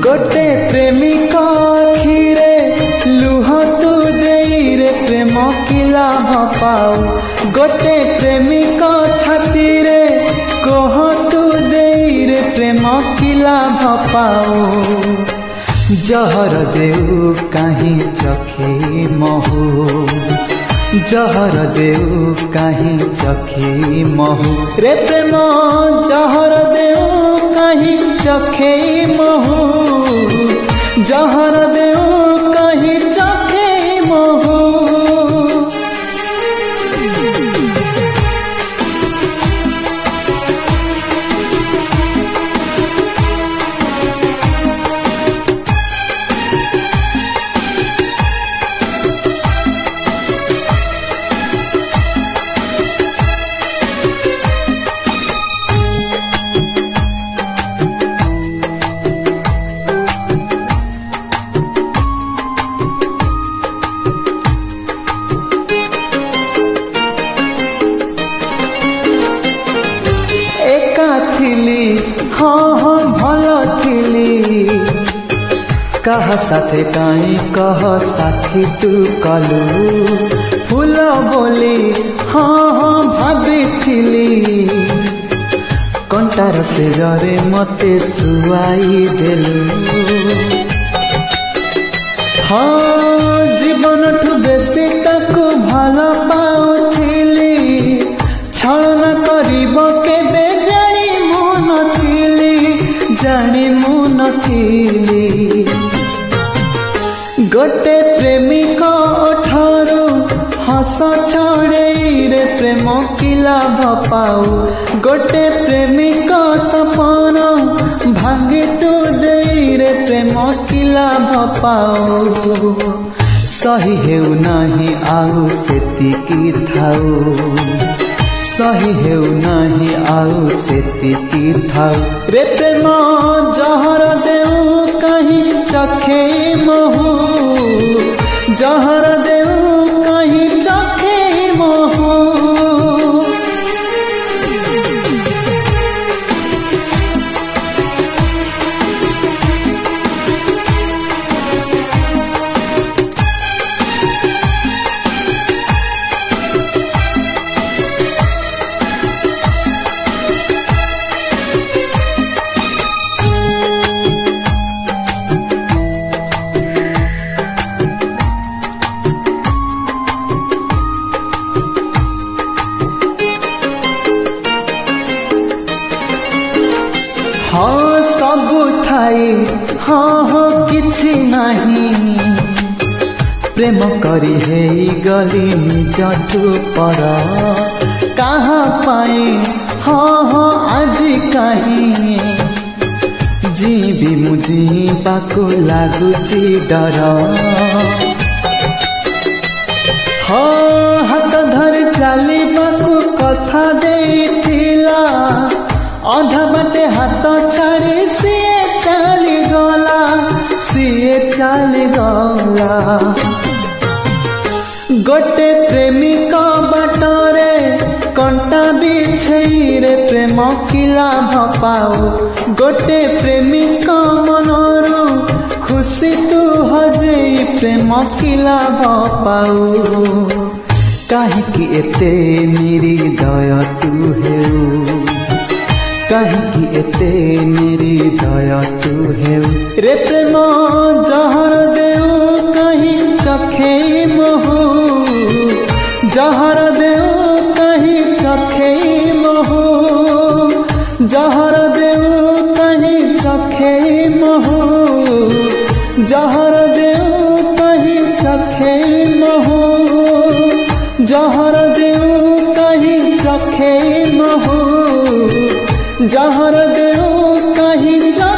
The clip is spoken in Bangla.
गोटे प्रेमिका की ପାଉ ଗୋଟେ ପ୍ରେମିକ ଛାତିରେ କହ ତୁ ଦେଇରେ ପ୍ରେମ କି ଲାଭ ପାଉ ଜହର ଦେଉ କାହିଁ ଚଖି ମହୁ জহর দেউ কাহি চখে মহু রে প্রেম জহর দেউ কাহি চখে মহু জহর ଥିଲି ହଁ ভাল ଭଲ ଥିଲି সাথে কাই କାହିଁ କହ ସାଥି ତୁ କଲୁ ফুল বলি হ্যাঁ হ্যাঁ ভাবিছিলি কণ্টার শেষরে মতে শুয়াই দেলু হ্যাঁ, জীবন ঠু বেশি তাকু ভাল পাওছিলি ছলনা করিব ମାତିଲି ଗୋଟେ ପ୍ରେମିକ ଠାରୁ ହସ ଛଡ଼େଇରେ ପ୍ରେମ କି ଲାଭ ପାଉ ଗୋଟେ ପ୍ରେମିକ ସପନ ଭାଙ୍ଗି ତୁ ଦେଇରେ ପ୍ରେମ କି ଲାଭ ପାଉ ସହି ହେଉ ନାହିଁ ଆଉ ସେତିକି ଥାଉ सही है नाही आउ से तीर्थाउ रे प्रेम जहर देऊ कहीं चखे महू जहर दे सब सबु थाई हो किछि नही प्रेमकरि है इगलिन जठु पर कहाँ पाई हो हो आजी काही जी भी मुझी बाकु लागु ची डर हो हात धर चाली बाकु कथा दे ଅଧା ବାଟେ ହାତ ଛାଡ଼ି ସିଏ ଚାଲିଗଲା ସିଏ ଚାଲିଗଲା ଗୋଟେ ପ୍ରେମିକ ବାଟରେ କଣ୍ଟା ବିଛେଇରେ ପ୍ରେମ କି ଲାଭ ପାଉ ଗୋଟେ ପ୍ରେମିକ ମନରୁ ଖୁସି ତୁ ହଜେଇ ପ୍ରେମ କି ଲାଭ ପାଉ କାହିଁକି ଏତେ ନିରିଦୟ ତୁ ହେଉ କାହିଁକି ଏତେ ନିର୍ଦୟ ତୁ ହେଉ ରେ ପ୍ରେମ ଯାହାର ଦେଉ କାହିଁ ଚଖେଇ ମହୁ ଯାହାର ଦେଉ କାହିଁ ଚଖେଇ ମହୁ ଯାହାର ଦେଉ କାହିଁ ଚଖେଇ ମହୁ ଯାହାର ଦେଉ କାହିଁ ଚଖେଇ ମହୁ ଯାହାର ଦେଉ କାହିଁ ଚଖେଇ ମହୁ जहाँ रगों का ही जा